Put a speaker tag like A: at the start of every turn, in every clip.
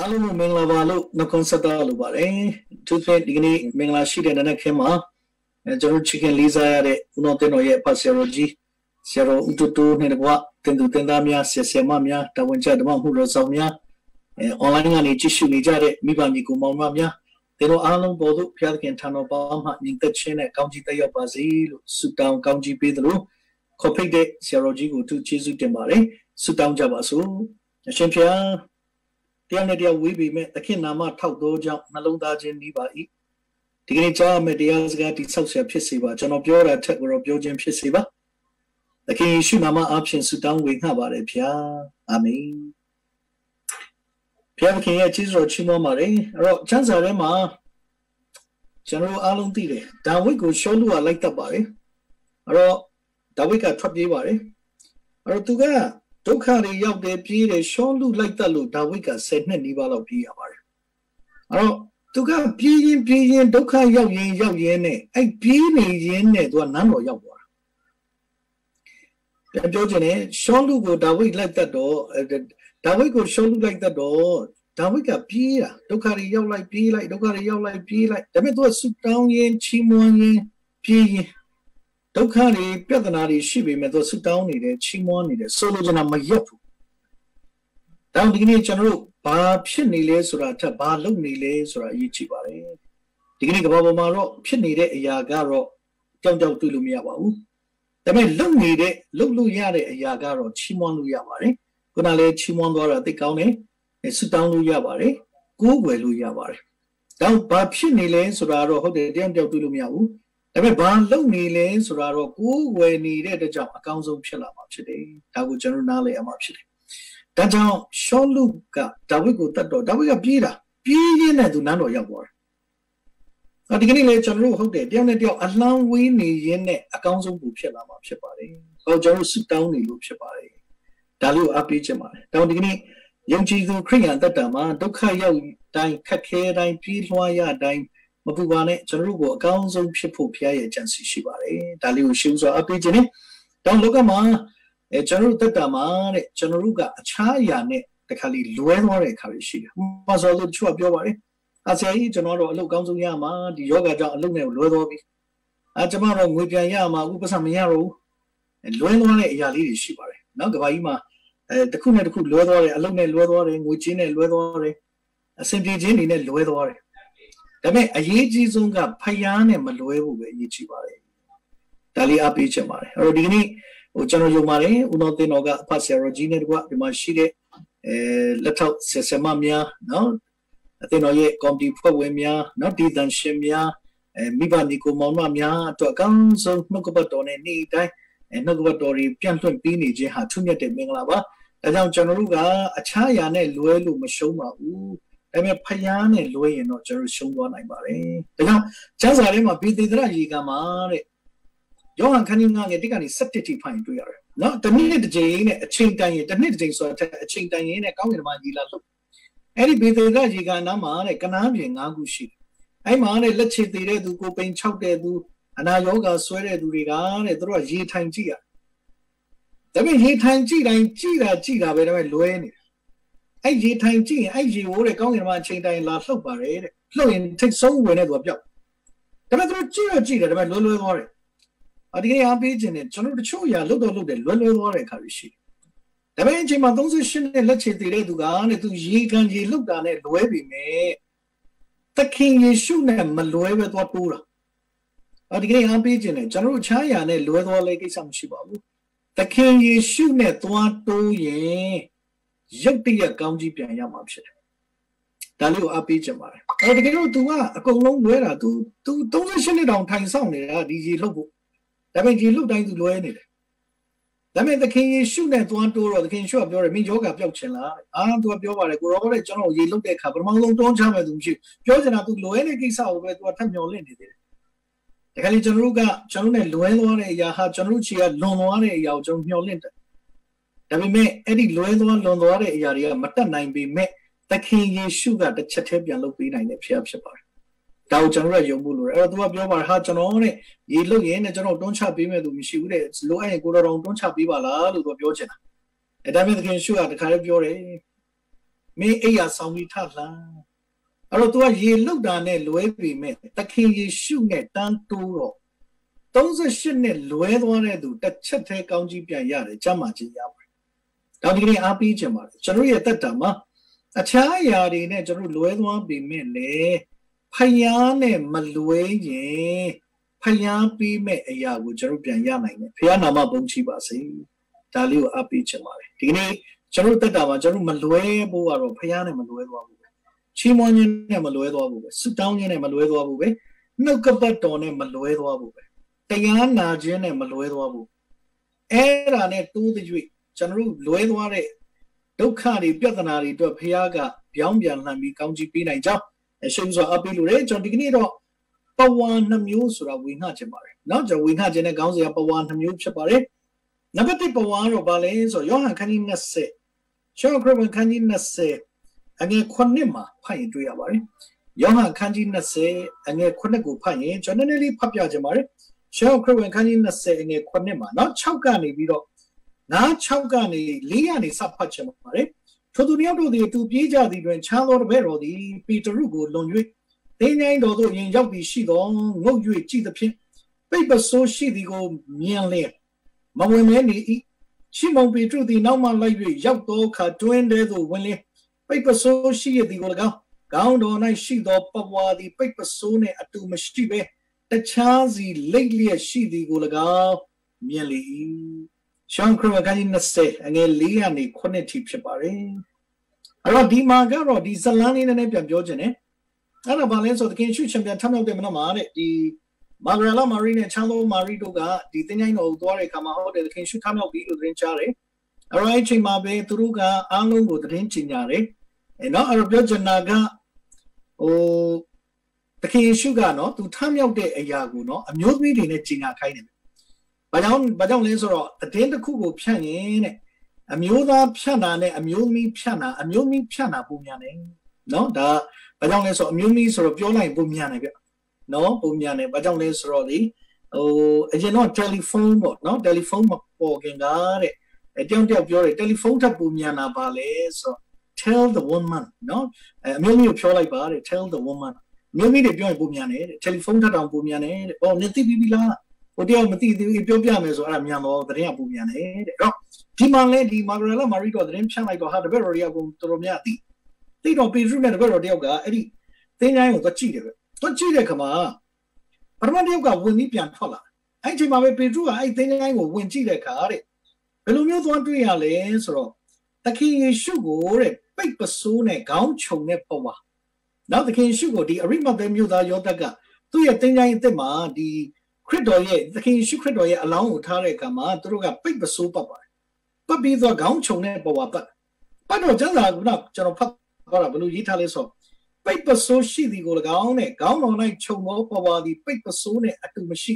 A: အားလုံးမင်္ဂလာပါလို့နှုတ်ခွန်းဆက်သလိုပါတယ်သူဖြစ်ဒီကနေ့မင်္ဂလာရှိတဲ့နေ့ခင်းမှာကျွန်တော် chicken လေးစားရတဲ့ဦးတော်တင်တော်ရဲ့ပတ်ဆရာတော်ကြီးဆရာတော်ဦးတူတူနဲ့တကွတင်သူတင်သားများဆရာဆရာမများတာဝန်ကျဓမ္မမှုတော်ဆောင်များအဲ online ကနေကြည့်ရှုနေကြတဲ့မိဘညီကိုမောင်မများတင်တို့အားလုံးပေါ်သို့ဖျားသခင်ထံတော်ပါမှညီသက်ချင်းနဲ့ကောင်းချီးတက်ရောက်ပါစေလို့ဆုတောင်းကောင်းချီးပေးသလိုခေါ်ဖိတ်တဲ့ဆရာတော်ကြီးကိုသူကျေးဇူးတင်ပါတယ်ဆုတောင်းကြပါစို့အရှင်ဖျား တရားနဲ့တရားဝေးပေမဲ့သခင်နာမထောက်တော်ကြောင့်နှလုံးသားခြင်းဤပါ၏ဒီကနေ့ကြားမယ့်တရားစကားတိဆောက်ဆရာဖြစ်စေပါကျွန်တော်ပြောတာထက်ကတော့ပြောခြင်းဖြစ်စေပါသခင်ယေရှုနာမအဖင်ဆုတောင်းဝေငှပါတယ်ဖျားအာမင်ဖျားခင်ရဲ့ကျေးဇူးတော်ချီးမွမ်းပါတယ်အဲ့တော့ကျမ်းစာထဲမှာကျွန်တော်အားလုံးသိတယ်ဒါဝိဒ်ကိုရှောလူကလိုက်တတ်ပါတယ်အဲ့တော့ဒါဝိဒ်ကထွက်ပြေးပါတယ်အဲ့တော့သူက ဒုက္ခတွေရောက်တယ်ပြေးတယ်ရှောလူလိုက်တတ်လို့ဒါဝိဒ်က10နှစ်နီးပါးလောက်ပြေးရပါတယ်အဲ့တော့သူကပြေးရင်ပြေးရင်ဒုက္ခရောက်ရင်ရောက်ရင်နဲ့အဲ့ပြေးနေရင်နဲ့သူကနန်းတော်ရောက်သွားတာပြောချင်တယ်ရှောလူကိုဒါဝိဒ်လိုက်တတ်တော့ဒါဝိဒ်ကိုရှောလူလိုက်တတ်တော့ဒါဝိဒ်ကပြေးတာဒုက္ခတွေရောက်လိုက်ပြေးလိုက်ဒုက္ခတွေရောက်လိုက်ပြေးလိုက်ဒါပေမဲ့သူကဆူတောင်းရင်ချီးမွမ်းရင်ပြေးရင် ဒုက္ခတွေပြဿနာတွေရှိပေမဲ့သူဆူတောင်းနေတယ်ချီးမွမ်းနေတယ်ဆိုလိုချင်တာမရက်ဘူးတောင်းဒီကနေ့ကျွန်တော်တို့ဘာဖြစ်နေလဲဆိုတာထက်ဘာလုပ်နေလဲဆိုတာအရေးကြီးပါတယ်ဒီကနေ့ကမ္ဘာပေါ်မှာတော့ဖြစ်နေတဲ့အရာကတော့ကြောက်ကြောက်တွေ့လို့မရပါဘူးဒါပေမဲ့လုပ်နေတဲ့လုပ်လို့ရတဲ့အရာကတော့ချီးမွမ်းလို့ရပါတယ်ခုနလည်းချီးမွမ်းသွားတာသိကောင်းတယ်ဆူတောင်းလို့ရပါတယ်ကိုးကွယ်လို့ရပါတယ်တောင်းဘာဖြစ်နေလဲဆိုတာတော့ဟုတ်တယ်တယောက်တယောက်တွေ့လို့မရဘူး ဒါပေမဲ့ဘာလုပ်နေလဲဆိုတာတော့ကိုးကွယ်နေတဲ့အတွက်ကြောင့်အကောင်းဆုံးဖြစ်လာမှာဖြစ်တယ်ဒါကိုကျွန်တော်နားလည်ရမှာဖြစ်တယ်ဒါကြောင့်ရှောလုကဒါဝိဒ်ကိုတတ်တော့ဒါဝိဒ်ကပြေးတာပြေးရင်းနဲ့သူနန်းတော်ရောက်သွားတယ်။အဲဒီကနေ့လေကျွန်တော်တို့ဟုတ်တယ်တယောက်နဲ့တယောက်အလံဝေးနေရင်းနဲ့အကောင်းဆုံးကိုဖြစ်လာမှာဖြစ်ပါတယ်။ဟောကျွန်တော်တို့ဆုတောင်းနေလို့ဖြစ်ပါတယ်။ဒါလေးကိုအပ်ပေးချင်ပါတယ်။တောင်းဒီကနေ့ယုံကြည်သူခရိယန်တတ်တာမှာဒုက္ခရောက်တိုင်းခက်ခဲတိုင်းပြေးလွှားရတိုင်း မပူပါနဲ့ကျွန်တော်တို့ကိုအကောင်းဆုံးဖြစ်ဖို့ဖရားရဲ့ကြံစီရှိပါတယ်။ဒါလေးကိုရှင်းစွာအပ်ပေးခြင်းနဲ့တောင်းလောကမှာအဲကျွန်တော်တို့တက်တာမှာတဲ့ကျွန်တော်တို့ကအခြားအရာနဲ့တခါလေးလွဲသွားတဲ့အခါတွေရှိတယ်။ဘာဆိုလို့သူကပြောပါတယ်။အဆရာကြီးကျွန်တော်တို့အလုပ်ကောင်းဆုံးရမှာဒီယောဂကြောင့်အလုပ်နဲ့လွဲသွားပြီ။အဲကျွန်တော်တို့ငွေပြန်ရမှာအခုပတ်စံမရတော့ဘူး။လွဲသွားတဲ့အရာလေးတွေရှိပါတယ်။နောက်ကဘာကြီးမှာအဲတစ်ခုနဲ့တစ်ခုလွဲသွားတယ်အလုပ်နဲ့လွဲသွားတယ်ငွေချင်းနဲ့လွဲသွားတယ်အဆင်ပြေခြင်းတွေနဲ့လွဲသွားတယ်။ ဒါပေမဲ့အရေးကြီးဆုံးကဖျားနဲ့မလွဲဖို့ပဲအရေးကြီးပါတယ်။ဒါလေးအပေးချင်ပါတယ်။အဲ့တော့ဒီကနေ့ဟိုကျွန်တော်ယုံပါတယ်ဦးတော်တင်တော်ကအဖဆရာတော်ကြီးနဲ့တကွဒီမှာရှိတဲ့အဲလက်ထောက်ဆဆမများနော်အတင်တော်ရဲ့ကော်မတီဖွဲ့ဝင်များနော်ဒီတန်ရှင်များအဲမိဘညီကိုမောင်နှမများအတွက်အကောင်းဆုံးနှုတ်ကပတ်တော်နဲ့နေ့တိုင်းအဲနှုတ်ကပတ်တော်တွေပြန့်လွှင့်ပေးနေခြင်းဟာထူးမြတ်တဲ့မင်္ဂလာပါဒါကြောင့်ကျွန်တော်တို့ကအခြားအရာနဲ့လွဲလို့မရှုံးပါဘူး ဒါပေမဲ့ဖျားနဲ့လွဲရင်တော့ကျွန်တော်ရှုံးသွားနိုင်ပါတယ်ဒါကြောင့်ကျမ်းစာထဲမှာဘေသေဒရရေကမှာတဲ့ယောဟန်ခန်းကြီးငါငယ်တိကနေ17ထိဖိုင်တွေ့ရတယ်။နော်တနည်းတစ်ကြိမ်နဲ့အချိန်တန်ရင်တစ်နှစ်တစ်ကြိမ်ဆိုတာအချိန်တန်ရင်နဲ့ကောင်းကင်မှာကြီးလာလို့အဲ့ဒီဘေသေကကြီးကနားမှာတဲ့ကနားပြင်၅ခုရှိတယ်။အဲ့မှာတဲ့လက်ချေသေးတဲ့သူကိုပိန်၆တဲ့သူအနာယောဂဆွဲတဲ့သူတွေကတဲ့သူတို့ကရေထိုင်ကြည့်ရ။ဒါပေမဲ့ရေထိုင်ကြည့်တိုင်းကြည့်တာကြည့်တာပဲဒါပေမဲ့လွဲနေတယ်။ အဲ့ရေထိုင်ကြည့်ရင်အဲ့ရေဝိုးတဲ့ကောင်းကင်မှာအချိန်တိုင်းလာလှုပ်ပါတယ်တဲ့။လှုပ်ရင်ထိတ်ဆုံးဝင်တဲ့သူကပြောက်။ဒါပေမဲ့သူတို့ကြည့်ရကြည့်တယ်ဒါပေမဲ့လွဲလွဲသွားတယ်အဒီကနေ့အားပေးခြင်းနဲ့ကျွန်တော်တချို့အရာလွတ်တော့လွတ်တယ်လွယ်လွယ်သွားတဲ့အခါရှိတယ်ဒါပေမဲ့အချိန်မှာ38နှစ်လက်ချေတည်တဲ့သူကတဲ့သူရေကန်ရေလုတ်တာနဲ့လွဲပြီမဲ့သခင်ယေရှုနဲ့မလွဲပဲသွားတိုးတာအဒီကနေ့အားပေးခြင်းနဲ့ကျွန်တော်တို့ချားရနဲ့လွဲသွားလဲကိစ္စမရှိပါဘူးသခင်ယေရှုနဲ့သွားတိုးရင် ရုပ်တရက်ကောင်းကြီးပြန်ရမှာဖြစ်တယ်ဒါလေးကိုအားပေးခြင်းပါတယ်အဲတကယ်လို့ तू ကအကုန်လုံးလွဲတာ तू तू 38နှစ်တောင်ထိုင်ဆောင်နေတာဒီရေလုတ်ဖို့ဒါပေမဲ့ဒီလူတိုင်းသူလွဲနေတယ်ဒါပေမဲ့သခင်ယေရှုနဲ့သွားတိုးတော့သခင်ယေရှုကပြောတယ်မင်းယောဂပျောက်ချင်လားအာသူကပြောပါတယ်ကိုရောတဲ့ကျွန်တော်ရေလုတ်တဲ့အခါပထမဆုံးတွန်းချမယ်သူမရှိပြောချင်တာသူလွဲတဲ့ကိစ္စကိုပဲသူကထပ်မျောလင့်နေတယ်ဒါကြလေကျွန်တော်တို့ကကျွန်တော်နဲ့လွဲသွားတဲ့အရာဟာကျွန်တော်တို့ချီကလွန်သွားတဲ့အရာကိုကျွန်တော်မျောလင့်တယ် ဒါပေမဲ့အဲ့ဒီလွဲသွားလွန်သွားတဲ့အရာတွေကမတတ်နိုင်ပေမဲ့သခင်ယေရှုကတစ်ချက်တည်းပြန်လုပ်ပေးနိုင်တဲ့ဖခင်ဖြစ်ပါတယ်ဒါကိုကျွန်တော်တို့ယုံဖို့လိုတယ်အဲ့တော့ तू ကပြောပါဟာကျွန်တော်နဲ့ရေလုတ်ရင်နဲ့ကျွန်တော်တွန်းချပေးမယ်သူမရှိဘူးတဲ့လိုအပ်ရင်ကိုတော်တော်တွန်းချပေးပါလားလို့ तू ပြောချင်တာအဲ့ဒါမဲ့သခင်ရှုကတခါလေးပြောတယ် မင်းအိယာဆောင်ပြီးထလှမ်းအဲ့တော့ तू ကရေလုတ်တာနဲ့လွဲပေမဲ့သခင်ယေရှုနဲ့တန်းတိုးတော့38နဲ့လွဲသွားတဲ့သူတစ်ချက်သေးကောင်းကြီးပြန်ရတယ်ကြမ်းမှချင်းရပါတယ်။ ါ ဒါဒီကနေ့အားပေးခြင်းပါတယ်ကျွန်တော်ရဲ့တက်တာမှာအခြားအရာတွေနဲ့ကျွန်တော်လွဲသွားပေမဲ့လေဖယားနဲ့မလွဲရင်ဖယားပြီးမဲ့အရာကိုကျွန်တော်ပြန်ရနိုင်တယ်။ဖယားနာမဘုန်းချီပါစေ။ဒါလေးကိုအားပေးခြင်းပါတယ်။ဒီကနေ့ကျွန်တော်တက်တာမှာကျွန်တော်မလွဲဖို့ကတော့ဖယားနဲ့မလွဲသွားဘူးပဲ။ချီးမွမ်းခြင်းနဲ့မလွဲသွားဘူးပဲ။ဆုတောင်းခြင်းနဲ့မလွဲသွားဘူးပဲ။နှုတ်ကပတ်တော်နဲ့မလွဲသွားဘူးပဲ။တရားနာခြင်းနဲ့မလွဲသွားဘူး။အဲ့ဒါနဲ့တိုးတဲ့၍ ကျွန်တော်လွဲသွားတဲ့ဒုက္ခတွေပြဿနာတွေအတွက်ဖခင်ကပြောင်းပြန်လှန်ပြီးကောင်းချီးပေးနိုင်ကြောင်းအရှင်ဆိုအပ်ပေးလို့လေကျွန်တော်ဒီကနေ့တော့ပဝါနှမျိုးဆိုတာဝေငှချင်ပါတယ်เนาะကျွန်တော်ဝေငှခြင်းနဲ့ခေါင်းစဉ်ကပဝါနှမျိုးဖြစ်ပါတယ်နံပါတ်1ပဝါတော့ဗာလဲဆိုယောဟန်ခန်းကြီး20ရှောခရစ်ဝင်ခန်းကြီး20အငယ်9မှာဖတ်ရင်တွေ့ရပါတယ်ယောဟန်ခန်းကြီး20အငယ်9ကိုဖတ်ရင်ကျွန်တော်နည်းနည်းလေးဖတ်ပြခြင်းပါတယ်ရှောခရစ်ဝင်ခန်းကြီး20အငယ်9မှာเนาะ6ကနေပြီးတော့ နား6ကနေ4ကနေစဖတ်ချင်ပါတယ်ထိုသူနှစ်ယောက်တို့သည်သူပြေးကြသည်တွင်ချားသောတပည့်တော်သည်ပေတရုကိုလွန်၍တင်းငိုင်းတော်သို့ရင်ရောက်ပြီးရှိသောငုတ်၍ကြည်သဖြင့်ပိတ်ပစိုးရှိသည်ကိုမြင်လျက်မဝင်မဲနေ၏ရှိမုန်ပေတရုသည်နောက်မှလိုက်၍ရောက်သောအခါတွင်တဲသို့ဝင်လျက်ပိတ်ပစိုးရှိသည်ကို၎င်းကောင်းတော်၌ရှိသောပပွားသည်ပိတ်ပစိုးနှင့်အတူမရှိဘဲတခြားစီလိတ်လျက်ရှိသည်ကို၎င်းမြင်လေ၏ ရှောင်းခရမကကြီး20အငယ်4ကနေ9ထိဖြစ်ပါတယ်အဲ့တော့ဒီမှာကတော့ဒီဇလန်းလေးနည်းနည်းပြန်ပြောခြင်းနဲ့အဲ့ဒါဘာလဲဆိုသခင်ရှုချံပြန်ထမြောက်တဲ့မနက်မှာတဲ့ဒီမာဂရလာမာရီနဲ့ချာလိုမာရီတို့ကဒီတင်းချိုင်းတော်ကိုသွားတဲ့အခါမှာဟုတ်တယ်သခင်ရှုထမြောက်ပြီလို့သတင်းကြားတယ်အဲ့တော့အဲ့ချိန်မှာပဲသူတို့ကအားလုံးကိုသတင်းချင်ကြတယ်အဲ့တော့အဲ့တော့ပြောချင်တာကဟိုသခင်ယေရှုကနော်သူထမြောက်တဲ့အရာကိုနော်အမျိုးသမီးတွေနဲ့ကျင်ညာခိုင်းတယ် ဘာကြောင့်ဘာကြောင့်လဲဆိုတော့အတင်းတစ်ခုကိုဖြန့်ရင်တဲ့အမျိုးသားဖြန့်တာနဲ့အမျိုးသမီးဖြန့်တာအမျိုးသမီးဖြန့်တာပုံများတယ်နော်ဒါဘာကြောင့်လဲဆိုတော့အမျိုးသမီးဆိုတော့ပြောလိုက်ပုံများတယ်ဗျနော်ပုံများတယ်ဘာကြောင့်လဲဆိုတော့လေဟိုအရင်တော့တယ်လီဖုန်းပေါ့နော်တယ်လီဖုန်းမပေါ်ခင်ကတဲ့တယောက်တယောက်ပြောတယ်တယ်လီဖုန်းထပ်ပုံများတာပါလဲဆိုတော့ tell the woman နော်အမျိုးမျိုးပြောလိုက်ပါတဲ့ tell the woman မျိုးမျိုးတွေပြောရင်ပုံများတယ်တဲ့တယ်လီဖုန်းထပ်တောင်ပုံများတယ်တဲ့ဟောနင်သိပြီလား ဟိုတယောက်မသိသေးဘူးပြောပြမယ်ဆိုအဲ့ဒါမြန်တော့သတင်းကပုံမြန်တယ်တဲ့တော့ဒီမှာလဲဒီမာဂရလာမာရီတော့သတင်းဖြန့်လိုက်တော့ဟာတပည့်တော်တွေကပုံတော်တော်များသိသိတော့ပေထရုနဲ့တပည့်တော်တယောက်ကအဲ့ဒီသင်္ချိုင်းကိုသွားကြည့်တယ်ပဲသွားကြည့်တဲ့ခါမှာပထမတယောက်ကဝင်ပြီးပြန်ထွက်လာအဲ့ဒီချိန်မှာပဲပေထရုကအဲ့သင်္ချိုင်းကိုဝင်ကြည့်တဲ့ခါတဲ့ဘယ်လိုမျိုးသွားတွေ့ရလဲဆိုတော့သခင်ယေရှုကိုတဲ့ပိတ်ပစိုးနဲ့ခေါင်းခြုံတဲ့ပုံပါနောက်သခင်ယေရှုကိုဒီအရိမတ်သဲမြို့သားယောသက်ကသူ့ရဲ့သင်္ချိုင်းအစ်စ်မှာဒီ ခရစ်တော်ရဲ့သခင်ယေရှုခရစ်တော်ရဲ့အလောင်းကိုထားတဲ့အခါမှာသူတို့ကပိတ်ပစိုးပတ်ပါတယ်ပတ်ပြီးတော့ခေါင်းခြုံတဲ့ဘဝပတ်ပတ်တော့ကျမ်းစာကကျွန်တော်ဖတ်တော့ဘယ်လိုရေးထားလဲဆိုပိတ်ပစိုးရှိသည်ကို၎င်းနဲ့ခေါင်းတော်၌ခြုံသောဘဝသည်ပိတ်ပစိုးနဲ့အတူမရှိ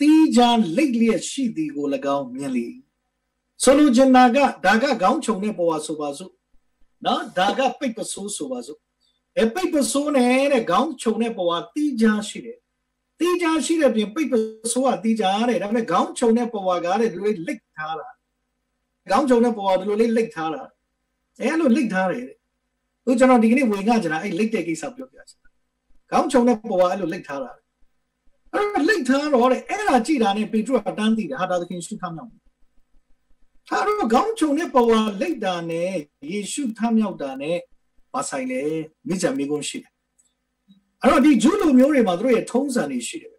A: တီးကြလိတ်လျက်ရှိသည်ကို၎င်းမြင်လေဆိုလိုချင်တာကဒါကခေါင်းခြုံတဲ့ဘဝဆိုပါစို့နော်ဒါကပိတ်ပစိုးဆိုပါစို့အဲပိတ်ပစိုးနဲ့တဲ့ခေါင်းခြုံတဲ့ဘဝတီးကြရှိတယ် တီးကြရှိတဲ့ပြင်ပိတ်ပဆိုးကတီးကြတဲ့ဒါပေမဲ့ခေါင်းခြုံတဲ့ပေါ်ဝါကားတဲ့ဒီလိုလိတ်ထားတာခေါင်းခြုံတဲ့ပေါ်ဝါဒီလိုလေးလိတ်ထားတာအဲလိုလိတ်ထားတယ်သူကျွန်တော်ဒီကနေ့ဝင်ကကြတာအဲ့လိတ်တဲ့ကိစ္စပြောပြချင်တာခေါင်းခြုံတဲ့ပေါ်ဝါအဲ့လိုလိတ်ထားတာအဲ့လိတ်ထားတော့တဲ့အဲ့ဒါကြည်တာနဲ့ပေထရုကတန်းတည်တယ်ဟာတာသခင်ရှုထမြောက်တယ်ဟာတော့ခေါင်းခြုံတဲ့ပေါ်ဝါလိတ်တာနဲ့ယေရှုထမြောက်တာနဲ့မဆိုင်လေမိကြမိကုန်းရှိတယ် အဲ့တော့ဒီဂျူးလူမျိုးတွေမှာသူတို့ရဲ့ထုံးစံတွေရှိတယ်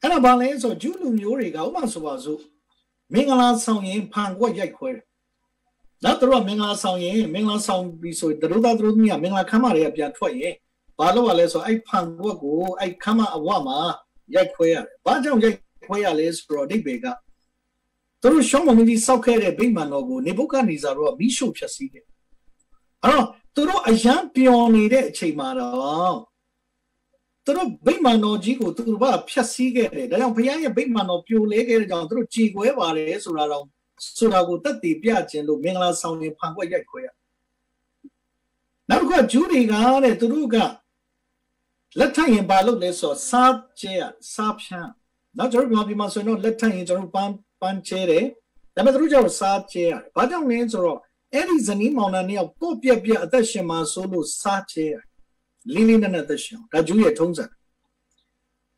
A: အဲ့ဒါဘာလဲဆိုဂျူးလူမျိုးတွေကဥပမာဆိုပါစို့မင်္ဂလာဆောင်ရင်ဖန်ကွက်ရိုက်ခွဲတယ်နောက်သူတို့ကမင်္ဂလာဆောင်ရင်မင်္ဂလာဆောင်ပြီးဆိုတတို့သားတို့သမီးကမင်္ဂလာခမ်းမတွေကပြန်ထွက်ရင်ဘာလို့ ਆ လဲဆိုအဲ့ဖန်ကွက်ကိုအဲ့ခမ်းမအဝမှာရိုက်ခွဲရတယ်ဘာကြောင့်ရိုက်ခွဲရလဲဆိုတော့အဓိပ္ပာယ်ကသူတို့ရှောင်းမမကြီးစောက်ခဲ့တဲ့ဗိမာန်တော်ကိုနေဘုခနီဇာတို့ကမိရှုဖျက်ဆီးတယ်အဲ့တော့ သူတို့အယံပျော်နေတဲ့အချိန်မှာတော့သူတို့ဗိမာန်တော်ကြီးကိုသူတို့ကဖျက်ဆီးခဲ့တယ်ဒါကြောင့်ဘုရားရဲ့ဗိမာန်တော်ပြိုလဲခဲ့တဲ့ကြောင့်သူတို့ကြေကွဲပါတယ်ဆိုတာတော့ဆိုတာကိုတက်တည်ပြခြင်းလို့မင်္ဂလာဆောင်ရင်ဖန်ခွက်ရိုက်ခွဲရနောက်တစ်ခုကဂျူးတွေကတဲ့သူတို့ကလက်ထပ်ရင်ဘာလုပ်လဲဆိုတော့စားကျဲစားဖြန်းနောက်ကျွန်တော်ဒီမှာဆိုရင်တော့လက်ထပ်ရင်ကျွန်တော်ပန်းပန်းကျဲတယ်ဒါပေမဲ့သူတို့ကျတော့စားကျဲရတယ်ဘာကြောင့်လဲဆိုတော့ အဲ့ဒီဇနီးမောင်နှံနှစ်ယောက်ကိုပြက်ပြက်အသက်ရှင်မှာဆိုလို့စားချဲလင်းလင်းနဲ့နဲ့အသက်ရှင်ဒါဂျူးရဲ့ထုံးစံ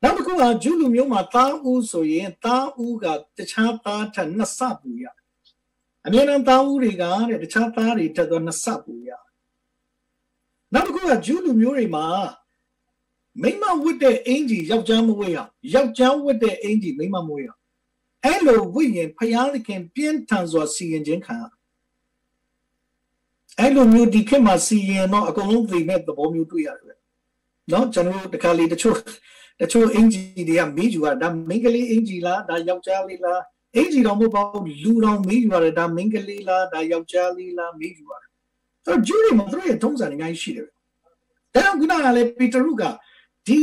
A: နောက်တစ်ခုကဂျူးလူမျိုးမှာသားဦးဆိုရင်သားဦးကတခြားသားထက်နှစ်ဆပူရအမြဲတမ်းသားဦးတွေကတဲ့တခြားသားတွေထက်တော့နှစ်ဆပူရနောက်တစ်ခုကဂျူးလူမျိုးတွေမှာမိမဝတ်တဲ့အင်ကြီးယောက်ျားမဝတ်ရယောက်ျားဝတ်တဲ့အင်ကြီးမိမမဝတ်ရအဲ့လိုဝိရင်ဖျားသခင်ပြင်းထန်စွာစီရင်ခြင်းခံရ အဲ့လိုမျိုးဒီခေတ်မှာစီရင်တော့အကုန်လုံးသိမဲ့သဘောမျိုးတွေ့ရတယ်။နော်ကျွန်တော်တို့တခါလေတချို့တချို့အင်ဂျီတွေကမေးကြည့်တာဒါမိန်းကလေးအင်ဂျီလားဒါယောက်ျားလေးလားအင်ဂျီတော့မဟုတ်ပါဘူးလူတော်မေးကြည့်ရတယ်ဒါမိန်းကလေးလားဒါယောက်ျားလေးလားမေးကြည့်ရတယ်။အဲ့ဂျူရီမတို့ရဲ့ထုံးစံအများကြီးရှိတယ်။ဒါကြောင့်ခုနကလည်းပီတရုကဒီ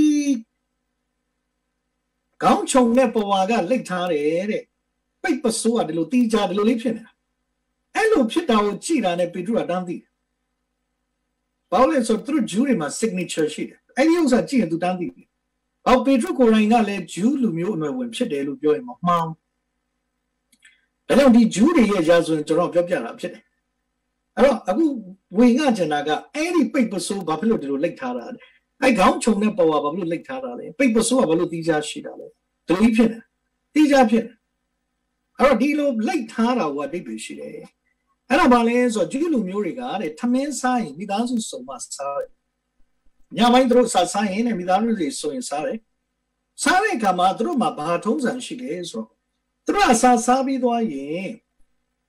A: ကောင်းချုံတဲ့ပဝါကလိတ်ထားတယ်တဲ့ပိတ်ပစိုးကဒီလိုတီးကြဒီလိုလေးဖြစ်နေတာ အဲ့လိုဖြစ်တာကိုကြည်တာနဲ့ပေတရုကတန်းသိတယ်ဘာလို့လဲဆိုသူတို့ဂျူးတွေမှာ signature ရှိတယ်အဲ့ဒီဥစ္စာကြည့်ရင်သူတန်းသိတယ်ဘာပေတရုကိုရိုင်းကလည်းဂျူးလူမျိုးအနွယ်ဝင်ဖြစ်တယ်လို့ပြောရင်မမှန်ဒါကြောင့်ဒီဂျူးတွေရဲ့ရာဇဝင်ကျွန်တော်ပြောပြတာဖြစ်တယ်အဲ့တော့အခုဝင်ကကျန်တာကအဲ့ဒီပိတ်ပစိုးဘာဖြစ်လို့ဒီလိုလိတ်ထားတာလဲအဲ့ခေါင်းခြုံတဲ့ပေါ်ကဘာလို့လိတ်ထားတာလဲပိတ်ပစိုးကဘာလို့တီးခြားရှိတာလဲဒီလိုဖြစ်နေတီးခြားဖြစ်နေအဲ့တော့ဒီလိုလိတ်ထားတာကအတိတ်ပဲရှိတယ် အဲ့ဒါဘာလဲဆိုတော့ဂျူးလူမျိုးတွေကတဲ့ထမင်းစားရင်မိသားစုစုံမစားတယ်ညပိုင်းသူတို့စားစားရင်တဲ့မိသားစုတွေဆိုရင်စားတယ်စားတဲ့အခါမှာသူတို့မှာဘာထုံးစံရှိလဲဆိုတော့သူတို့ကစားစားပြီးသွားရင်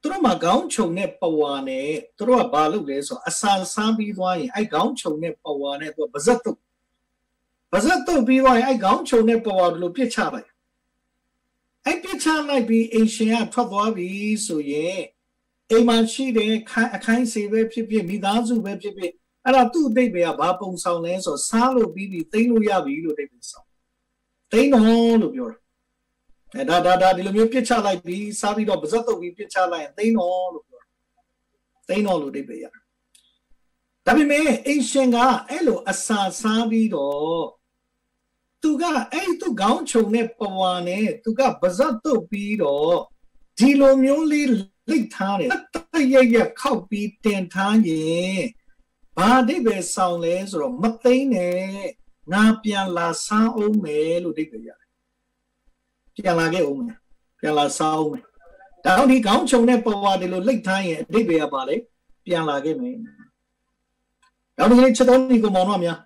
A: သူတို့မှာခေါင်းခြုံတဲ့ပဝါနဲ့သူတို့ကဘာလုပ်လဲဆိုတော့အစာစားပြီးသွားရင်အဲ့ခေါင်းခြုံတဲ့ပဝါနဲ့သူကဗဇက်တုတ်ဗဇက်တုတ်ပြီးသွားရင်အဲ့ခေါင်းခြုံတဲ့ပဝါတို့လိုပြစ်ချလိုက်အဲ့ပြစ်ချလိုက်ပြီးအင်ရှင်ကထွက်သွားပြီဆိုရင် အိမ်မှာရှိတဲ့ခိုင်အခိုင်စီပဲဖြစ်ဖြစ်မိသားစုပဲဖြစ်ဖြစ်အဲ့ဒါသူ့အတိတ်ပဲကဘာပုံဆောင်လဲဆိုစားလို့ပြီးပြီးသိမ့်လို့ရပြီလို့အတိတ်ပဲဆောင်သိမ့်တော့လို့ပြောတယ်အဲဒါဒါဒါဒီလိုမျိုးပြစ်ချလိုက်ပြီးစားပြီးတော့ပါဇက်တုပ်ပြီးပြစ်ချလိုက်ရင်သိမ့်တော့လို့ပြောတယ်သိမ့်တော့လို့အတိတ်ပဲရဒါပေမဲ့အင်ရှင်ကအဲ့လိုအစာစားပြီးတော့သူကအဲ့သူခေါင်းခြုံတဲ့ပဝါနဲ့သူကပါဇက်တုပ်ပြီးတော့ ဒီလိုမျိုးလေးလိတ်ထားတယ်တရရခောက်ပြီးတင်ထားရင်ဘာအဓိပ္ပာယ်ဆောင်လဲဆိုတော့မသိမ့်နဲ့ငါပြန်လာဆန်းအောင်မယ်လို့အဓိပ္ပာယ်ရတယ်ပြန်လာခဲ့အောင်မယ်ပြန်လာဆန်းအောင်မယ်ဒါတော့ဒီကောင်းချုံတဲ့ပဝါဒီလိုလိတ်ထားရင်အဓိပ္ပာယ်ကပါလေပြန်လာခဲ့မယ်နောက်တစ်နေ့ချက်တော်ဒီကိုမောင်တို့များ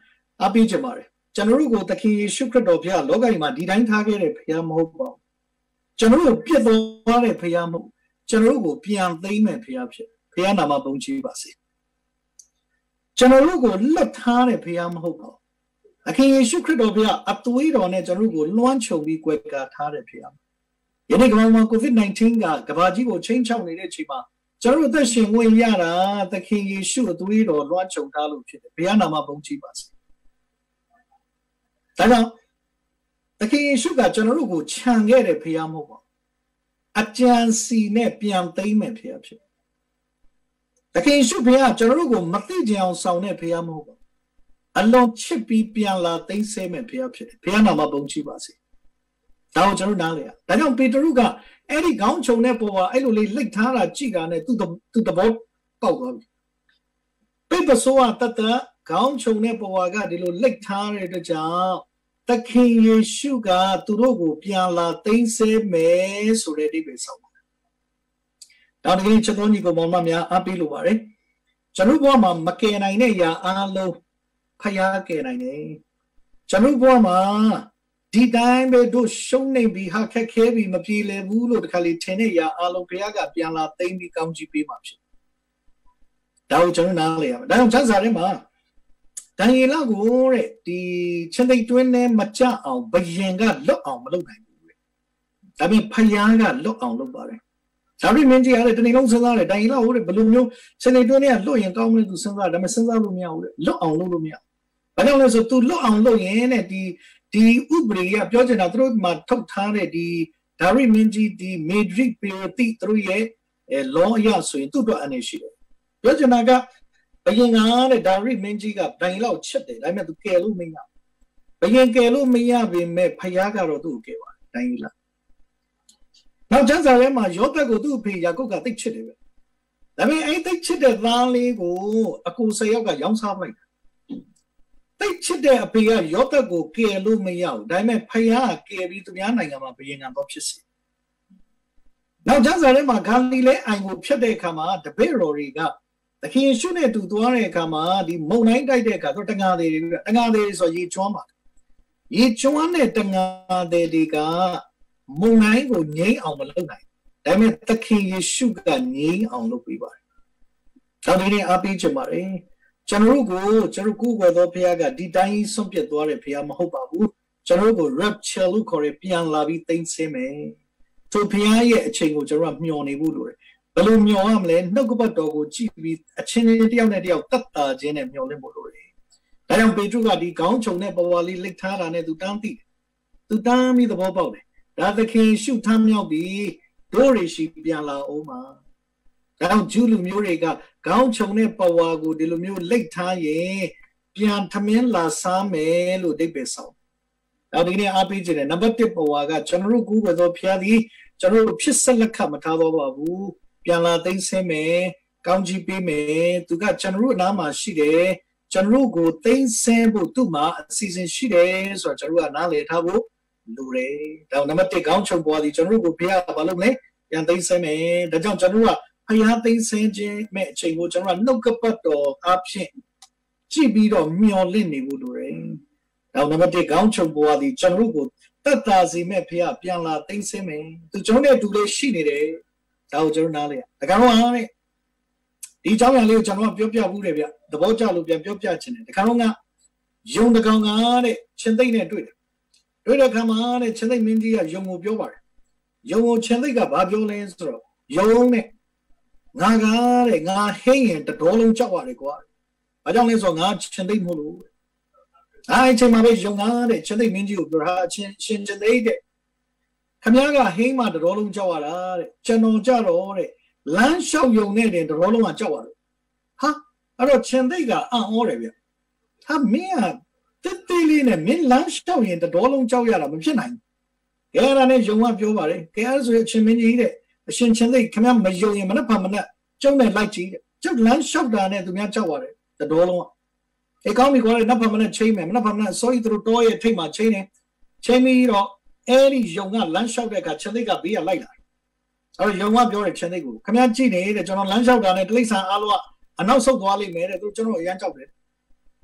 A: အပိကြပါတယ်ကျွန်တော်တို့ကိုသခင်ယေရှုခရစ်တော်ဘုရားလောကကြီးမှာဒီတိုင်းထားခဲ့တဲ့ဘုရားမဟုတ်ပါဘူး ကျွန်တော်တို့ပြစ်သွားတဲ့ဘုရားမဟုတ်ကျွန်တော်တို့ကိုပြန်သိမ်းမဲ့ဘုရားဖြစ်ဘုရားနာမပုံချီပါစေကျွန်တော်တို့ကိုလွတ်ထားတဲ့ဘုရားမဟုတ်ပါဘူးအခင်ယေရှုခရစ်တော်ဘုရားအသွေးတော်နဲ့ကျွန်တော်တို့ကိုလွှမ်းခြုံပြီးကြွယ်ကာထားတဲ့ဘုရားယနေ့ကမ္ဘာမှာ COVID-19 ကကမ္ဘာကြီးကိုချိန်ချောက်နေတဲ့အချိန်မှာကျွန်တော်တို့အသက်ရှင်ဝင်ရတာသခင်ယေရှုအသွေးတော်လွှမ်းခြုံထားလို့ဖြစ်တယ်ဘုရားနာမပုံချီပါစေဒါကြောင့် သခင်ယေရှုကကျွန်တော်တို့ကိုခြံခဲ့တဲ့ဘုရားမဟုတ်ပါအကြံစီနဲ့ပြန်သိမ့်မယ်ဖခင်ဖြစ်တခင်ရှုဖခင်ကျွန်တော်တို့ကိုမသိကြအောင်ဆောင်တဲ့ဖခင်မဟုတ်ပါအလွန်ချစ်ပြီးပြန်လာသိမ့်ဆဲမယ်ဖခင်ဖြစ်တယ်ဖခင်နာမှာပုံချပါစေဒါကိုကျွန်တော်နားလေရဒါကြောင့်ပေတရုကအဲ့ဒီခေါင်းခြုံတဲ့ပေါ်ကအဲ့လိုလေးလိတ်ထားတာကြည့်တာနဲ့သူ့သူ့သဘောပေါက်သွားပြီပိပဆိုးကတတ်တခေါင်းခြုံတဲ့ပေါ်ကဒီလိုလိတ်ထားတဲ့အတွက်ကြောင့် သခင်ယေရှုကသူတို့ကို ပြန်လာသိမ်းဆဲမယ်ဆိုတဲ့အိဗယ်ဆောင်ပါတယ်။ဒါတကယ်ချက်တော်ညီကောင်မများအားပေးလိုပါတယ်။ကျွန်တော်ဘဝမှာမကယ်နိုင်တဲ့အရာအားလုံးဖျားကယ်နိုင်တယ်။ကျွန်တော်ဘဝမှာဒီတိုင်းပဲတို့ရှုံးနေပြီးဟာခက်ခဲပြီးမပြေလည်ဘူးလို့တခါလေထင်တဲ့အရာအားလုံးဘုရားကပြန်လာသိမ်းပြီးကောင်းချီးပေးမှာဖြစ်။ဒါကိုကျွန်တော်နားလည်ရမယ်။ဒါကြောင့်ချမ်းစာထဲမှာ ဒံယေလကိုတဲ့ဒီချင်းသိတွင်းနဲ့မကြအောင်ဘယင်ကလွတ်အောင်မလုပ်နိုင်ဘူးတဲ့ဒါပေမဲ့ဖယားကလွတ်အောင်လုပ်ပါတယ်ဒါပေမဲ့မင်းကြီးကလည်းတနေ့လုံးစဉ်းစားတယ်ဒံယေလဟိုတဲ့ဘယ်လိုမျိုးချင်းသိတွင်းနဲ့လွတ်ရင်ကောင်းမလဲသူစဉ်းစားဒါပေမဲ့စဉ်းစားလို့မရဘူးတဲ့လွတ်အောင်လုပ်လို့မရဘာကြောင့်လဲဆိုသူလွတ်အောင်လုပ်ရင်တဲ့ဒီဒီဥပဒေကပြောချင်တာသူတို့မှာထုတ်ထားတဲ့ဒီဒါရိမင်းကြီးဒီမေဒရစ်ပီရတီသူတို့ရဲ့လောအရဆိုရင်သူ့အတွက်အနေရှိတယ်ပြောချင်တာက ဘယင်ကတဲ့ဒါရိမင်းကြီးကဗိုင်လောက်ချစ်တယ်ဒါပေမဲ့သူကယ်လို့မရဘယင်ကယ်လို့မရပေမဲ့ဖယားကတော့သူ့ကိုကယ်ပါတယ်တိုင်းလားနောက်ကျမ်းစာထဲမှာယောသတ်ကိုသူ့အဖေယာကုပ်ကသိချစ်တယ်ပဲဒါပေမဲ့အဲ့တိတ်ချစ်တဲ့သားလေးကိုအကူဆယ်ယောက်ကရောင်းစားပလိုက်တိတ်ချစ်တဲ့အဖေကယောသတ်ကိုကယ်လို့မရဘူးဒါပေမဲ့ဖယားကကယ်ပြီးသူများနိုင်ငံမှာဘယင်ငံတော့ဖြစ်စေနောက်ကျမ်းစာထဲမှာဂါလိလဲအိုင်ကိုဖြတ်တဲ့အခါမှာတပည့်တော်တွေက သခင်ရှုနဲ့တူသွားတဲ့အခါမှာဒီမုံတိုင်းတိုက်တဲ့အခါတော့တငါသေးတွေတငါသေးဆိုရေချွမ်းပါရေချွမ်းတဲ့တငါသေးတွေကမုံတိုင်းကိုငြိမ်းအောင်မလုပ်နိုင်ဒါပေမဲ့သခင်ယေရှုကငြိမ်းအောင်လုပ်ပေးပါတယ်။ဒါဒီနေ့အားပေးချင်ပါတယ်။ကျွန်တော်တို့ကိုကျွန်တော်ကိုယ်ွယ်သောဖခင်ကဒီတိုင်းဆုံးပြတ်သွားတဲ့ဖခင်မဟုတ်ပါဘူး။ကျွန်တော်တို့ကို rapture လို့ခေါ်ရပြန်လာပြီးသိမ်းဆင်းမယ်။သူဖခင်ရဲ့အချိန်ကိုကျွန်တော်ကမျှော်နေဖို့လိုတယ်။ ဘယ်လိုမျှော်ရမလဲနှုတ်ကပတ်တော်ကိုကြည့်ပြီးအချင်းချင်းတယောက်နဲ့တယောက်တတ်တာခြင်းနဲ့မျှော်လင့်ဖို့လိုတယ်။ဒါကြောင့်ပေတရုကဒီခေါင်းခြုံတဲ့ပဝါလေးလိတ်ထားတာနဲ့သူတန်းသိတယ်။သူတန်းပြီးသဘောပေါက်တယ်။ဒါသခင်ရှုထမ်းမြောက်ပြီးတို့တွေရှိပြန်လာအောင်ပါ။ဒါကြောင့်ဂျူးလူမျိုးတွေကခေါင်းခြုံတဲ့ပဝါကိုဒီလိုမျိုးလိတ်ထားရင်ပြန်ထမင်းလာစားမယ်လို့အိဗယ်ဆောင်။ဒါဒီနေ့အားပေးခြင်းနဲ့နံပါတ်1ပဝါကကျွန်တော်တို့ကူးပဲသောဖျားသည်ကျွန်တော်တို့ဖြစ်ဆက်လက်ခတ်မထားတော့ပါဘူး။ ပြန်လာသိမ်းဆင်းမယ်။ကောင်းကြီးပေးမယ်။သူကကျွန်တော်တို့အနားမှာရှိတယ်။ကျွန်တော်တို့ကိုသိမ်းဆင်းဖို့သူ့မှာအစီအစဉ်ရှိတယ်ဆိုတော့ကျွန်တော်တို့ကနားလည်ထားဖို့လိုတယ်။ဒါနံပါတ်1ခေါင်းချုပ်ပွားသည်ကျွန်တော်တို့ကိုဘုရားဘာလုပ်လဲပြန်သိမ်းဆင်းမယ်။ဒါကြောင့်ကျွန်တော်တို့ကဘုရားသိမ်းဆင်းခြင်းမဲ့အချိန်ကိုကျွန်တော်ကနှုတ်ကပတ်တော်အဖြစ်ကြည့်ပြီးတော့မျော်လင့်နေဖို့လိုတယ်။ဒါနံပါတ်1ခေါင်းချုပ်ပွားသည်ကျွန်တော်တို့ကိုတတ်တာစီမဲ့ဘုရားပြန်လာသိမ်းဆင်းမယ်။သူကျွန်တော်နဲ့တူလေးရှိနေတယ်။ ဒါကိုကျွန်တော်နားလေ။ဒါကောင်ကတဲ့ဒီအကြောင်းအရာလေးကိုကျွန်တော်ကပြောပြဘူးတယ်ဗျ။သဘောကျလို့ပြန်ပြောပြချင်တယ်။ဒါကောင်ကယုံတကောင်ကတဲ့ရှင်သိမ့်နဲ့တွေ့တယ်တွေ့တဲ့အခါမှာတဲ့ချင်းသိမ့်မင်းကြီးကယုံကိုပြောပါတယ်ယုံကိုချင်းသိမ့်ကဘာပြောလဲဆိုတော့ယုံနဲ့ငါကားတဲ့ငါဟိမ့်ရင်တတော်လုံးကြောက်ရတယ်ကွာဘာကြောင့်လဲဆိုတော့ငါချင်းသိမ့်မို့လို့အဲအချိန်မှာပဲယုံကားတဲ့ချင်းသိမ့်မင်းကြီးကိုပြောတာအချင်းရှင်ချင်းသိမ့်တဲ့ ခမည်းကဟိမ့်မှာတတော်လုံးကြောက်ရတာတဲ့ကျွန်တော်ကြတော့တဲ့လမ်းလျှောက်ယုံနဲ့တင်တတော်လုံးကကြောက်ရတယ်ဟာအဲ့တော့ချင်းသိမ့်ကအံ့ဩတယ်ဗျဟာမင်းကတစ်သေးလေးနဲ့မင်းလမ်းလျှောက်ရင်တတော်လုံးကြောက်ရတာမဖြစ်နိုင်ဘူး။ကဲအဲ့ဒါနဲ့ယုံကပြောပါတယ်။ကဲအဲ့ဆိုရင်အရှင်မင်းကြီးတဲ့အရှင်ချင်းသိခင်ဗျမယုံရင်မနှက်ဖာမနှက်ကျုံနဲ့လိုက်ကြည့်တဲ့။ကျုပ်လမ်းလျှောက်တာနဲ့သူများကြောက်ရတယ်တတော်လုံးက။အေကောင်းပြီကွာနှက်ဖာမနှက်ချိန်မယ်မနှက်ဖာမနှက်ဆိုရင်သူတို့တော်ရဲ့ထိတ်မှာချိန်နေချိန်ပြီးတော့ အဲ့ဒီယုံကလမ်းလျှောက်တဲ့အခါချင်းသိကဘေးကလိုက်လာတယ်။အဲ့တော့ယုံကပြောတယ်ချင်းသိကိုခင်ဗျကြည့်နေတဲ့ကျွန်တော်လမ်းလျှောက်တာနဲ့တိရစ္ဆာန်အားလုံးကအနောက်ဆုတ်သွားလိမ့်မယ်တဲ့သူကျွန်တော်အရန်ကြောက်တယ်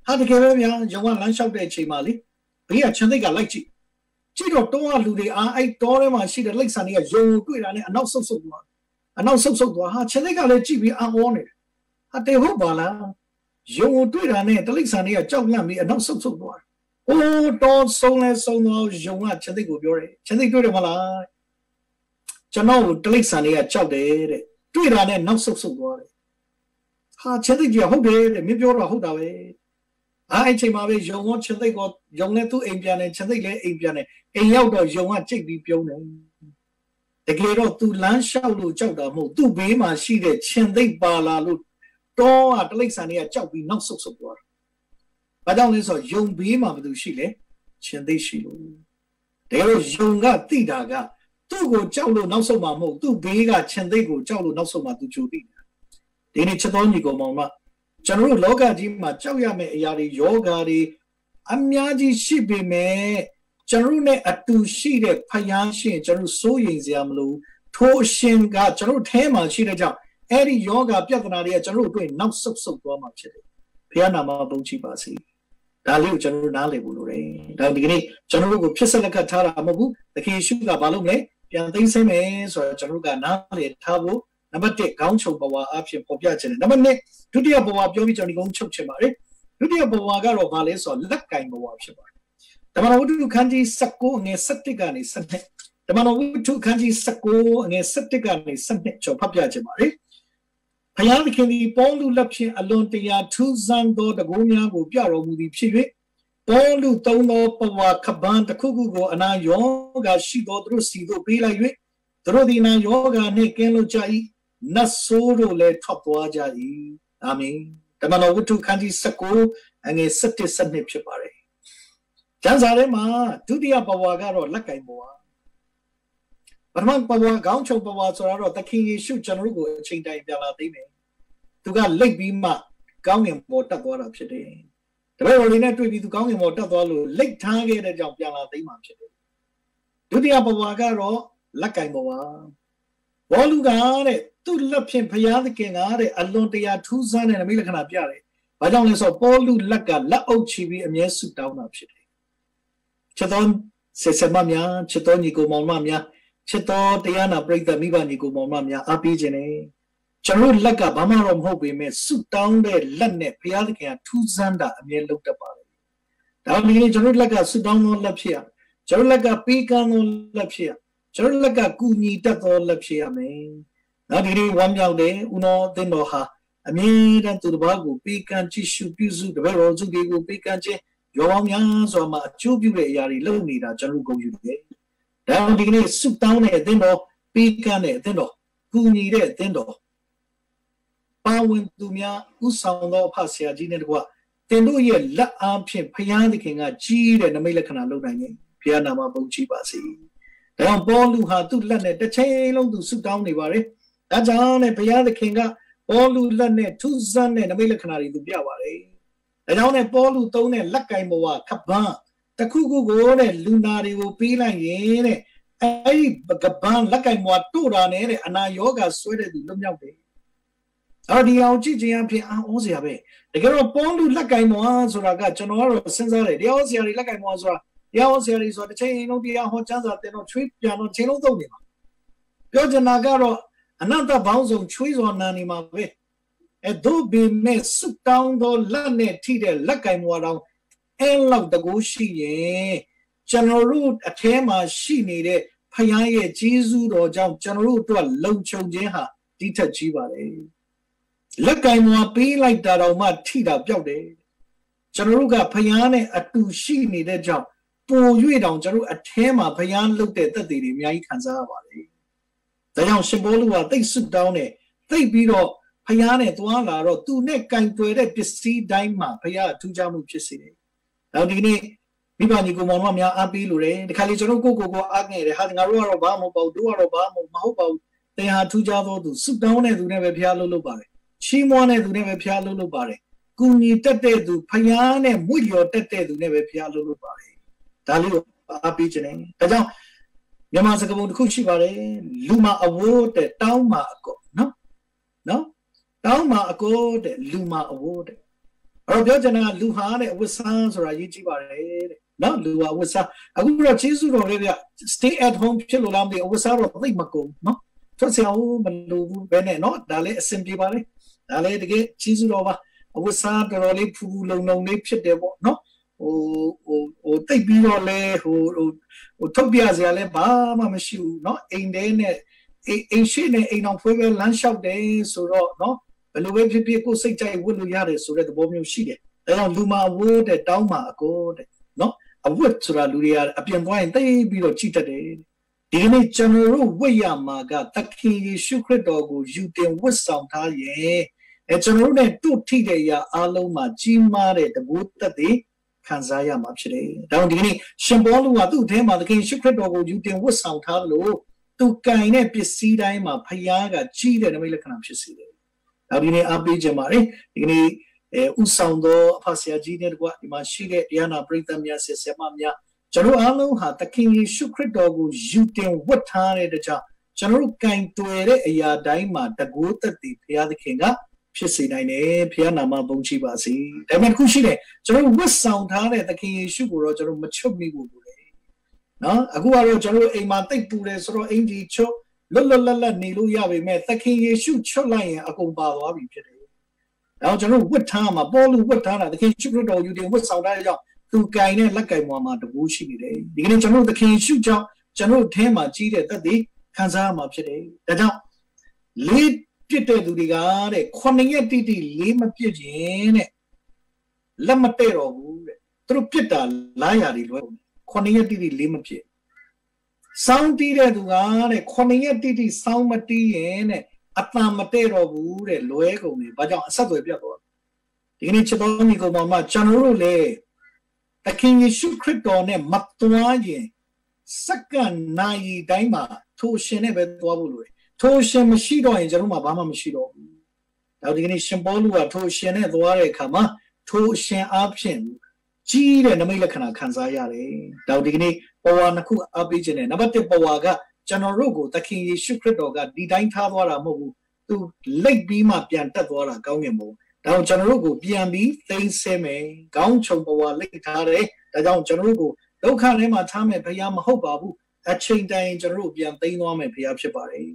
A: ဟာတကယ်ပဲဗျာယုံကလမ်းလျှောက်တဲ့အချိန်မှာလေဘေးကချန်သိက်ကလိုက်ကြည့်ကြည့်တော့တောကလူတွေအားအဲ့တောထဲမှာရှိတဲ့လိပ်ဆန်တွေကယုံကိုတွေ့တာနဲ့အနောက်ဆုတ်ဆုတ်သွားအနောက်ဆုတ်ဆုတ်သွားဟာချန်သိက်ကလည်းကြည့်ပြီးအံ့ဩနေတယ်ဟာတေဟုတ်ပါလားယုံကိုတွေ့တာနဲ့တလိပ်ဆန်တွေကကြောက်လန့်ပြီးအနောက်ဆုတ်ဆုတ်သွား အိုးတော်ဆုံးလဲဆုံးတော့ယုံကချန်သိက်ကိုပြောတယ်ချန်သိက်တွေ့တယ်မလားကျွန်တော်ကိုတလိပ်ဆန်တွေကကြောက်တယ်တဲ့တွေ့တာနဲ့နောက်ဆုတ်ဆုတ်သွားတယ်ဟာချန်သိက်ကြီးဟုတ်တယ်တဲ့မင်းပြောတော့ဟုတ်တာပဲအားအဲ့ချိန်မှာပဲယုံရောချင်းသိတ်ကောယုံနဲ့သူ့အိမ်ပြန်တယ်ချင်းသိတ်လည်းအိမ်ပြန်တယ်အိမ်ရောက်တော့ယုံကကြိတ်ပြီးပြုံးတယ်တကယ်တော့ तू လမ်းလျှောက်လို့ကြောက်တာမဟုတ်သူ့ဘေးမှာရှိတဲ့ချင်းသိတ်ပါလာလို့တောကတလိษံတွေကကြောက်ပြီးနောက်ဆုတ်ဆုတ်သွားတာ ဘာကြောင့်လဲဆိုတော့ယုံဘေးမှာဘာလို့ရှိလဲချင်းသိတ်ရှိလို့တကယ်လို့ယုံကတိတာကသူ့ကိုကြောက်လို့နောက်ဆုတ်မှာမဟုတ်သူ့ဘေးကချင်းသိတ်ကိုကြောက်လို့နောက်ဆုတ်မှာ तू ကြိုသိတယ်ဒီနေ့ချက်တော်ညီကောင်မောင်မကျွန်တော်တို့လောကကြီးမှာကြောက်ရမယ့်အရာတွေယောဂါတွေအများကြီးရှိပေမဲ့ကျွန်တော်တို့ ਨੇ အတူရှိတဲ့ဖယားရှင်ကျွန်တော်စိုးရိမ်စရာမလိုထိုအရှင်ကကျွန်တော်တို့ထဲမှာရှိတဲ့ကြောင့်အဲ့ဒီယောဂပြဿနာတွေကကျွန်တော်တို့အတွက်နောက်ဆုတ်ဆုတ်သွားမှာဖြစ်တယ်ဘုရားနာမပုံချပါစေ ဒါလေးကိုကျွန်တော်တို့နားလည်ဖို့လိုတယ်ဒါဒီကနေ့ကျွန်တော်တို့ကိုဖြစ်ဆက်လက်ခတ်ထားတာမဟုတ်ဘူးသခင်ယေရှုကဘာလုပ်မလဲပြန်သိမ်းဆင်းမယ်ဆိုတော့ကျွန်တော်တို့ကနားလည်ထားဖို့နံပါတ်1ခေါင်းချုပ်ဘဝအဖြစ်ပေါ်ပြခြင်းတယ်နံပါတ်2ဒုတိယဘဝပြောပြီးကျွန်တော်ဒီကုန်းချုပ်ချင်ပါတယ်ဒုတိယဘဝကတော့ဘာလဲဆိုတော့လက်ကင်ဘဝဖြစ်ပါတယ်ဓမ္မတော်ဝတ္ထုခန်းကြီး19ငယ်17ကနေ17ဓမ္မတော်ဝတ္ထုခန်းကြီး19ငယ်17ကနေ17ကျော်ဖတ်ပြခြင်းပါတယ် ဘုရားသခင်သည်ပေါလုလက်ဖြင့်အလွန်တရာထူးဆန်းသောတကုံးများကိုပြတော်မူသည်ဖြစ်၍ပေါလုသုံးသောပဝါခပန်းတစ်ခုခုကိုအနာယောဂရှိသောသူတို့စီတို့ပေးလိုက်၍သူတို့ဒီနာယောဂနှင့်ကင်းလွတ်ကြ၏နတ်ဆိုးတို့လည်းထွက်သွားကြ၏အာမင်ဓမ္မတော်ဝတ္ထုခန်းကြီး19အငယ်17 17ဖြစ်ပါတယ်ကျမ်းစာထဲမှာဒုတိယဘဝကတော့လက်ကင်ဘဝ ပထမဘဝခေါင်းချုပ်ဘဝဆိုတာတော့သခင်ယေရှုကျွန်တော်တို့ကိုအချိန်တိုင်းပြန်လာသိမယ်သူကလိတ်ပြီးမှကောင်းငင်ပေါ်တက်သွားတာဖြစ်တယ်တပည့်တော်လေးနဲ့တွေ့ပြီးသူကောင်းငင်ပေါ်တက်သွားလို့လိတ်ထားခဲ့တဲ့ကြောင့်ပြန်လာသိမ်းမှဖြစ်တယ်ဒုတိယဘဝကတော့လက်ကင်ဘဝဘောလူကတဲ့သူ့လက်ဖြင့်ဘုရားသခင်ကတဲ့အလွန်တရာထူးဆန်းတဲ့နမိတ်လက္ခဏာပြတယ်ဘာကြောင့်လဲဆိုတော့ပေါလုလက်ကလက်အုပ်ချပြီးအမြဲဆုတောင်းတာဖြစ်တယ်ချက်တော်ဆက်ဆက်မများချက်တော်ညီကိုမောင်မများ ချက်တော်တရားနာပြိဿမိဘညီကိုမောင်မများအားပေးခြင်းနဲ့ကျွန်တော်လက်ကဘာမှတော့မဟုတ်ပေမဲ့ဆုတောင်းတဲ့လက်နဲ့ဘုရားသခင်ကထူးဆန်းတာအမြဲလုပ်တတ်ပါတယ်ဒါဒီနေ့ကျွန်တော်လက်ကဆုတောင်းသောလက်ဖြစ်ရကျွန်တော်လက်ကပေးကမ်းသောလက်ဖြစ်ရကျွန်တော်လက်ကကူညီတတ်သောလက်ဖြစ်ရမယ်နောက်ဒီနေ့ဝမ်းမြောက်တယ်ဦးတော်သင်တော်ဟာအမြဲတမ်းသူတစ်ပါးကိုပေးကမ်းကြည့်ရှုပြုစုတပည့်တော်စုတွေကိုပေးကမ်းခြင်းရောပေါင်းများစွာမှာအကျိုးပြုတဲ့အရာတွေလုပ်နေတာကျွန်တော်ကုန်ယူတယ်။ ဒါဒီကနေ့ဆုတောင်းတဲ့အသင်းတော်ပေးကမ်းတဲ့အသင်းတော်ကူညီတဲ့အသင်းတော်ပါဝင်သူများဥဆောင်သောအဖဆရာကြီးနဲ့တကွတင်တို့ရဲ့လက်အားဖြင့်ဖျားသခင်ကကြီးတဲ့နမိတ်လက္ခဏာလုပ်နိုင်တယ်။ဘုရားနာမပုံချီပါစေ။ဒါကြောင့်ပေါလုဟာသူ့လက်နဲ့တစ်ချိန်လုံးသူဆုတောင်းနေပါတယ်။ဒါကြောင့်လည်းဘုရားသခင်ကပေါလုလက်နဲ့ထူးဆန်းတဲ့နမိတ်လက္ခဏာတွေသူပြပါတယ်။ဒါကြောင့်လည်းပေါလုသုံးတဲ့လက်ကင်ဘဝခပန်း တခုခုကိုတဲ့လူနာတွေကိုပေးလိုက်ရင်တဲ့အဲ့ဒီကပန်းလက်ကင်ဘဝတို့တာနဲ့တဲ့အနာယောဂဆွဲတဲ့သူလွတ်မြောက်တယ်။အော်ဒီအောင်ကြည့်ခြင်းအဖြစ်အောင်းစရာပဲ။တကယ်တော့ပေါလုလက်ကင်ဘဝဆိုတာကကျွန်တော်ကတော့စဉ်းစားတယ်တရားဟောဆရာတွေလက်ကင်ဘဝဆိုတာတရားဟောဆရာတွေဆိုတာတစ်ချိန်လုံးတရားဟောကျမ်းစာတင်တော့ချွေးပြန်တော့ချိန်လုံးသုံးနေမှာ။ပြောချင်တာကတော့အနတ္တဘောင်းဆောင်ချွေးစွာနာနေမှာပဲအဲတို့ဘီမဲ့စုတောင်းသောလက်နဲ့ထိတဲ့လက်ကင်မွာတော် အဲလောက်တကူရှိရင်ကျွန်တော်တို့အထဲမှာရှိနေတဲ့ဖခင်ရဲ့ကြီးစုတော်ကြောင့်ကျွန်တော်တို့အတွက်လုံခြုံခြင်းဟာဒီထက်ကြီးပါလေလက်ကင်မွာပေးလိုက်တာတော့မှထိတာပြောက်တယ်ကျွန်တော်တို့ကဖခင်နဲ့အတူရှိနေတဲ့ကြောင့်ပို၍တောင်ကျွန်တော်တို့အထဲမှာဖခင်လုတ်တဲ့သက်သေတွေအများကြီးခံစားရပါလေဒါကြောင့်ရှင်ဘောလူကတိတ်ဆွတောင်းတယ်တိတ်ပြီးတော့ဖျားနဲ့သွားလာတော့သူနဲ့ကင်တွယ်တဲ့ပစ္စည်းတိုင်းမှာဖျားအထူးခြားမှုဖြစ်စေတယ်။ နောက်ဒီနေ့မိဘညီကိုမောင်မများအားပေးလို့တယ်။ဒီခါလေးကျွန်တော်ကိုကိုကိုအားငယ်တယ်ဟာငါတို့ကတော့ဘာမှမပေါ့တို့ကတော့ဘာမှမဟုတ်ပါဘူး။တရားထူးခြားသောသူစုတောင်းတဲ့သူနဲ့ပဲဖျားလို့လုပ်ပါတယ်။ချီးမွမ်းတဲ့သူနဲ့ပဲဖျားလို့လုပ်ပါတယ်။ကူညီတတ်တဲ့သူဖျားနဲ့မွေ့လျော်တတ်တဲ့သူနဲ့ပဲဖျားလို့လုပ်ပါတယ်။ဒါလေးကိုအားပေးခြင်းနဲ့ဒါကြောင့်မြန်မာစကားပုံတစ်ခုရှိပါတယ်လူမအဝိုးတဲ့တောင်းမှာအကောနော်နော်တောင်းမှာအကိုတဲ့လူမအဝိုးတဲ့ အဲ့တော့ပြောချင်တာကလူဟာတဲ့အဝတ်စားဆိုတာရေးကြည့်ပါတယ်တဲ့နော်လူဟာအဝတ်စားအခုတော့ကျေးဇူးတော်လေးဗျ stay at home ဖြစ်လို့လားမသိအဝတ်စားတော့သိမကုန်နော်ထွက်ဆရာဦးမလိုဘူးပဲနဲ့နော်ဒါလည်းအဆင်ပြေပါလေဒါလည်းတကယ်ကျေးဇူးတော်ပါအဝတ်စားတော်တော်လေးဖူဖူလုံလုံလေးဖြစ်တယ်ပေါ့နော်ဟိုဟိုဟိုတိတ်ပြီးတော့လဲဟိုဟိုဟိုထုတ်ပြစရာလဲဘာမှမရှိဘူးเนาะအိမ်ထဲနဲ့အိမ်ရှိနဲ့အိမ်အောင်ဖွဲပဲလမ်းလျှောက်တယ်ဆိုတော့เนาะ ဘယ်လိုပဲဖြစ်ဖြစ်ကိုယ်စိတ်ကြိုက်ဝတ်လို့ရတယ်ဆိုတဲ့သဘောမျိုးရှိတယ်အဲတော့လူမှာဝတ်တဲ့တောင်းမှာအကိုတဲ့နော်အဝတ်ဆိုတာလူတွေကအပြင်သွားရင်တိတ်ပြီးတော့ကြည့်တတ်တယ်ဒီကနေ့ကျွန်တော်တို့ဝတ်ရမှာကသခင်ယေရှုခရစ်တော်ကိုယူတင်ဝတ်ဆောင်ထားရင်အဲကျွန်တော်တို့ ਨੇ တုထိတဲ့အရာအလုံးမှာကြီးမားတဲ့တကူတက်တဲ့ခံစားရမှာဖြစ်တယ်။ဒါကြောင့်ဒီကနေ့ရှင်ဘောလူကသူ့အထဲမှာသခင်ယေရှုခရစ်တော်ကိုယူတင်ဝတ်ဆောင်ထားလို့သူကင်တဲ့ပစ္စည်းတိုင်းမှာဖခင်ကကြီးတဲ့နမိတ်လက္ခဏာဖြစ်စေတယ် ဒါဒီနေ့အားပေးခြင်းပါတယ်။ဒီကနေ့အဲဥဆောင်သောအဖဆရာကြီးနဲ့တကွဒီမှာရှိတဲ့တရားနာပရိသတ်များဆက်ဆက်မများကျွန်တော်အားလုံးဟာသခင်ယေရှုခရစ်တော်ကိုယူတင်ဝတ်ထားတဲ့တကြောင်ကျွန်တော်တို့ကင်တွယ်တဲ့အရာတိုင်းမှာတကူသက်တည်ဘုရားသခင်ကဖြစ်စေနိုင်တယ်ဘုရားနာမဘုန်းကြီးပါစေဒါပေမဲ့ခုရှိတယ်ကျွန်တော်ဝတ်ဆောင်ထားတဲ့သခင်ယေရှုကိုတော့ကျွန်တော်မချုပ်မိဘူးလို့လေနော်အခုကတော့ကျွန်တော်အိမ်မှာတိတ်ပူတယ်ဆိုတော့အင်ကြီးချုပ် လွတ်လွတ်လပ်လပ်နေလို့ရပါမယ်သခင်ယေရှုချုပ်လိုက်ရင်အကုန်ပါသွားပြီဖြစ်တယ်။ဒါကျွန်တော်ဝတ်ထားမှာပေါ်လူဝတ်ထားတာသခင်ရှုခရစ်တော်ယူတယ်ဝတ်ဆောင်ထားတဲ့ကြောင့်သူကင်တဲ့လက်ကင်ပေါ်မှာတကူရှိနေတယ်။ဒီကနေ့ကျွန်တော်သခင်ရှုကြောင့်ကျွန်တော်အထဲမှာကြီးတဲ့သက်သေခံစားရမှာဖြစ်တယ်။ဒါကြောင့်လေးပြစ်တဲ့သူတွေကတဲ့ခုနှစ်ရက်တိတိလေးမပြစ်ခြင်းတဲ့လက်မတဲ့တော့ဘူးတဲ့သူတို့ပြစ်တာလားရာတွေလွဲခုနှစ်ရက်တိတိလေးမပြစ် စောင်းတီးတဲ့သူကတဲ့ခုနှစ်ရက်တိတိစောင်းမတီးရင်တဲ့အတန်မတဲ့တော့ဘူးတဲ့လွဲကုန်တယ်ဘာကြောင့်အဆက်အသွယ်ပြတ်သွားဒီကနေ့ချစ်တော်ညီကောင်မကျွန်တော်တို့လေသခင်ယေရှုခရစ်တော်နဲ့မသွားရင်စက္ကန့်နိုင်တိုင်းမှာထိုရှင်နဲ့ပဲသွားဖို့လိုတယ်ထိုရှင်မရှိတော့ရင်ကျွန်တော်မှဘာမှမရှိတော့ဘူးဒါဒီကနေ့ရှင်ပေါလုကထိုအရှင်နဲ့သွားတဲ့အခါမှာထိုအရှင်အားဖြင့်ကြီးတဲ့နမိတ်လက္ခဏာခံစားရတယ်ဒါဒီကနေ့ ပဝါနှစ်ခုအားပေးခြင်းနဲ့နံပါတ်1ပဝါကကျွန်တော်တို့ကိုသခင်ယေရှုခရစ်တော်ကဒီတိုင်းထားသွားတာမဟုတ်ဘူးသူလိတ်ပြီးမှပြန်တက်သွားတာကောင်းငင်မို့ဒါကြောင့်ကျွန်တော်တို့ကိုပြန်ပြီးသိမ်းဆဲမယ်ခေါင်းချုံပဝါလိတ်ထားတယ်ဒါကြောင့်ကျွန်တော်တို့ကိုဒုက္ခထဲမှာထားမယ်ဘုရားမဟုတ်ပါဘူးအချိန်တိုင်းကျွန်တော်တို့ပြန်သိမ်းသွားမယ်ဘုရားဖြစ်ပါတယ်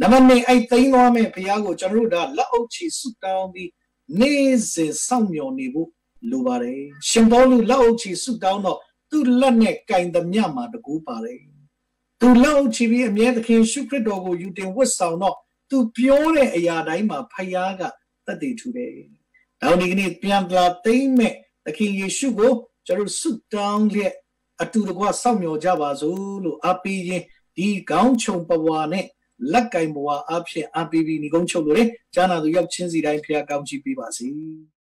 A: နံပါတ်2အဲ့သိမ်းသွားမယ်ဘုရားကိုကျွန်တော်တို့ကလက်အုပ်ချီဆုတောင်းပြီးနေ့စဉ်စောင့်မျှော်နေဖို့လိုပါတယ်ရှင်ဘောလူလက်အုပ်ချီဆုတောင်းတော့ သူ့လက်နဲ့ကင်သမျှမှာတကူပါတယ်သူလက်အုပ်ချီပြီးအမြဲသခင်ရှုခရစ်တော်ကိုယူတင်ဝတ်ဆောင်တော့သူပြောတဲ့အရာတိုင်းမှာဖခင်ကတတ်တည်ထူတယ်။ဒါဒီကနေ့ပြန်လာသိမ့်မဲ့သခင်ယေရှုကိုကျွန်တော်ဆုတောင်းလျက်အတူတကွစောင့်မျှော်ကြပါစို့လို့အပီးရင်ဒီကောင်းချုံပဝါနဲ့လက်ကင်ဘဝအဖြစ်အပီးပြီးညီကုန်းချုပ်လို့လေကျမ်းနာသူရောက်ချင်းစီတိုင်းဖခင်ကောင်းချီးပေးပါစေ။